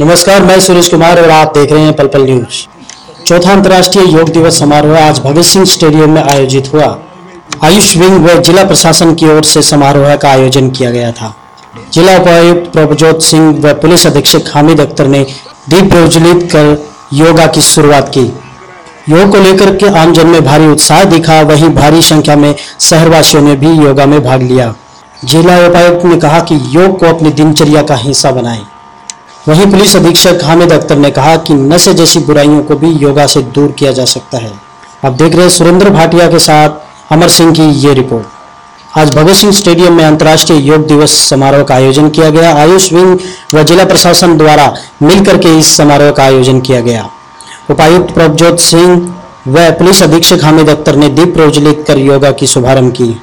नमस्कार, मैं सुरेश कुमार और आप देख रहे हैं पल पल न्यूज़। चौथा अंतर्राष्ट्रीय योग दिवस समारोह आज भगत सिंह स्टेडियम में आयोजित हुआ। आयुष विंग व जिला प्रशासन की ओर से समारोह का आयोजन किया गया था। जिला उपायुक्त प्रभजोत सिंह व पुलिस अधीक्षक हामिद अख्तर ने दीप प्रज्वलित कर योगा की शुरुआत की। योग को लेकर के आमजन में भारी उत्साह दिखा, वहीं भारी संख्या में शहरवासियों ने भी योगा में भाग लिया। जिला उपायुक्त ने कहा कि योग को अपनी दिनचर्या का हिस्सा बनाएँ। वहीं पुलिस अधीक्षक हामिद अख्तर ने कहा कि नशे जैसी बुराइयों को भी योगा से दूर किया जा सकता है। अब देख रहे सुरेंद्र भाटिया के साथ अमर सिंह की ये रिपोर्ट। आज भगत सिंह स्टेडियम में अंतर्राष्ट्रीय योग दिवस समारोह का आयोजन किया गया। आयुष विंग व जिला प्रशासन द्वारा मिलकर के इस समारोह का आयोजन किया गया। उपायुक्त प्रभजोत सिंह व पुलिस अधीक्षक हामिद अख्तर ने दीप प्रज्वलित कर योगा की शुभारंभ की।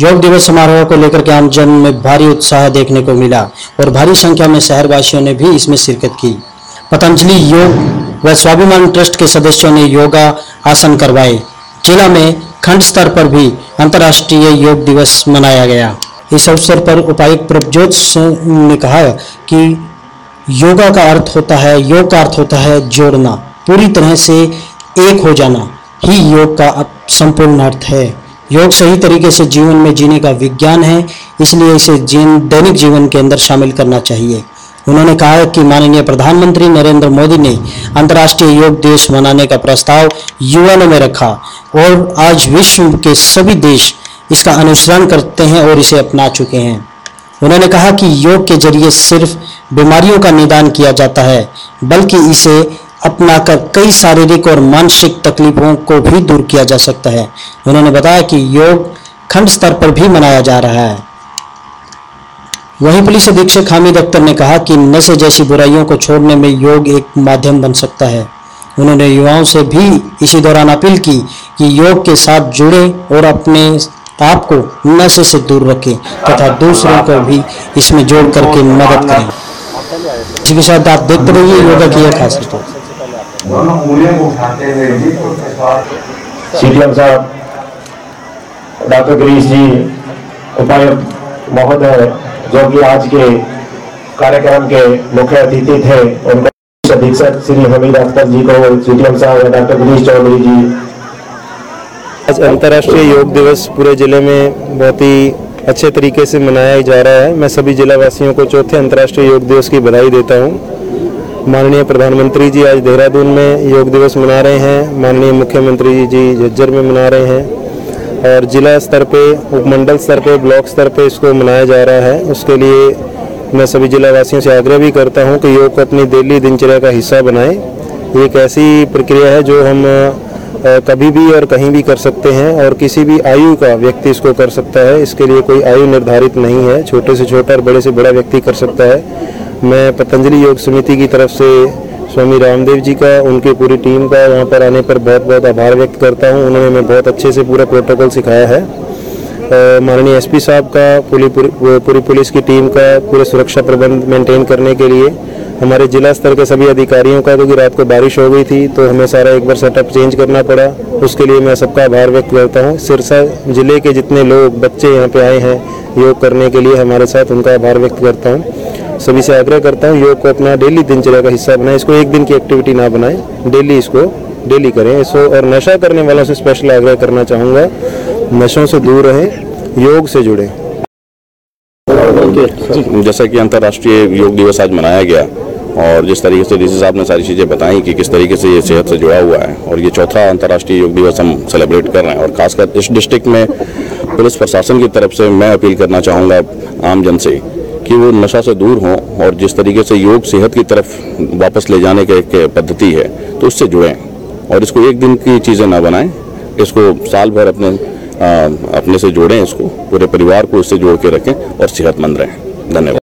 योग दिवस समारोह को लेकर के आमजन में भारी उत्साह देखने को मिला और भारी संख्या में शहरवासियों ने भी इसमें शिरकत की। पतंजलि योग व स्वाभिमान ट्रस्ट के सदस्यों ने योगा आसन करवाए। जिला में खंड स्तर पर भी अंतर्राष्ट्रीय योग दिवस मनाया गया। इस अवसर पर उपायुक्त प्रभजोत सिंह ने कहा कि योगा का अर्थ होता है, योग का अर्थ होता है जोड़ना। पूरी तरह से एक हो जाना ही योग का संपूर्ण अर्थ है। योग सही तरीके से जीवन में जीने का विज्ञान है, इसलिए इसे जीन, दैनिक जीवन के अंदर शामिल करना चाहिए। उन्होंने कहा कि माननीय प्रधानमंत्री नरेंद्र मोदी ने अंतर्राष्ट्रीय योग दिवस मनाने का प्रस्ताव यूएनओ में रखा और आज विश्व के सभी देश इसका अनुसरण करते हैं और इसे अपना चुके हैं। उन्होंने कहा कि योग के ज़रिए सिर्फ़ बीमारियों का निदान किया जाता है, बल्कि इसे अपनाकर कई शारीरिक और मानसिक तकलीफों को भी दूर किया जा सकता है। उन्होंने बताया कि योग खंड स्तर पर भी मनाया जा रहा है। वहीं पुलिस अधीक्षक हामिद अख्तर ने कहा कि नशे जैसी बुराइयों को छोड़ने में योग एक माध्यम बन सकता है। उन्होंने युवाओं से भी इसी दौरान अपील की कि योग के साथ जुड़े और अपने आप को नशे से दूर रखें तथा दूसरों को भी इसमें जोड़ करके मदद करें। इसी के साथ आप देखते रहिए योगा की यह खास रिपोर्ट। दोनों उंगलियों को उठाते हुए जीव के साथ सीटीएम साहब, डॉक्टर गिरीश जी, उपायुक्त महोदय, जो कि आज के कार्यक्रम के मुख्य अतिथि थे, उनको अधीक्षक श्री हमीद अख्तर जी को सीटीएम साहब डॉक्टर गिरीश चौधरी जी। आज अंतर्राष्ट्रीय योग दिवस पूरे ज़िले में बहुत ही अच्छे तरीके से मनाया जा रहा है। मैं सभी जिला वासियों को चौथे अंतर्राष्ट्रीय योग दिवस की बधाई देता हूँ। माननीय प्रधानमंत्री जी आज देहरादून में योग दिवस मना रहे हैं। माननीय मुख्यमंत्री जी झज्जर में मना रहे हैं। और जिला स्तर पे, उपमंडल स्तर पे, ब्लॉक स्तर पे इसको मनाया जा रहा है। उसके लिए मैं सभी जिला वासियों से आग्रह भी करता हूँ कि योग को अपनी डेली दिनचर्या का हिस्सा बनाएँ। ये एक ऐसी प्रक्रिया है जो हम कभी भी और कहीं भी कर सकते हैं और किसी भी आयु का व्यक्ति इसको कर सकता है। इसके लिए कोई आयु निर्धारित नहीं है। छोटे से छोटा और बड़े से बड़ा व्यक्ति कर सकता है। मैं पतंजलि योग समिति की तरफ़ से स्वामी रामदेव जी का, उनके पूरी टीम का यहाँ पर आने पर बहुत बहुत आभार व्यक्त करता हूँ। उन्होंने हमें बहुत अच्छे से पूरा प्रोटोकॉल सिखाया है। माननीय एसपी साहब का पूरी पूरी पूरी पुलिस की टीम का पूरे सुरक्षा प्रबंध मेंटेन करने के लिए, हमारे जिला स्तर के सभी अधिकारियों का, क्योंकि रात को बारिश हो गई थी तो हमें सारा एक बार सेटअप चेंज करना पड़ा। उसके लिए मैं सबका आभार व्यक्त करता हूँ। सिरसा ज़िले के जितने लोग, बच्चे यहाँ पे आए हैं, योग करने के लिए हमारे साथ उनका आभार व्यक्त करता हूँ। सभी से आग्रह करता हूँ, योग को अपना डेली दिनचर्या का हिस्सा बनाएँ, इसको एक दिन की एक्टिविटी ना बनाएँ डेली इसको डेली करें। इसको और नशा करने वालों से स्पेशल आग्रह करना चाहूँगा, नशों से दूर रहें, योग से जुड़ें। जैसा कि अंतर्राष्ट्रीय योग दिवस आज मनाया गया, और जिस तरीके से डीसी साहब ने सारी चीज़ें बताई कि किस तरीके से ये सेहत से जुड़ा हुआ है, और ये चौथा अंतर्राष्ट्रीय योग दिवस हम सेलिब्रेट कर रहे हैं, और खासकर इस डिस्ट्रिक्ट में पुलिस प्रशासन की तरफ़ से मैं अपील करना चाहूँगा आम जन से कि वो नशा से दूर हों और जिस तरीके से योग सेहत की तरफ़ वापस ले जाने का एक पद्धति है तो उससे जुड़ें और इसको एक दिन की चीज़ें ना बनाएँ। इसको साल भर अपने आ, अपने से जोड़ें इसको पूरे परिवार को इससे जोड़ के रखें और सेहतमंद रहें। धन्यवाद।